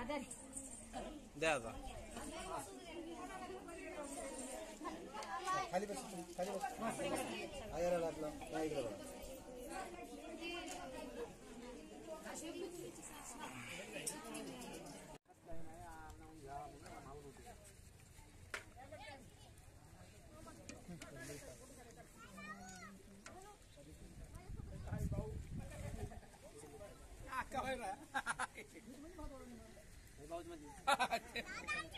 थोडं. आदर द्या आता खाली बस खाली बस आयर लागला नाही इकडे बघा 哈哈 ơi.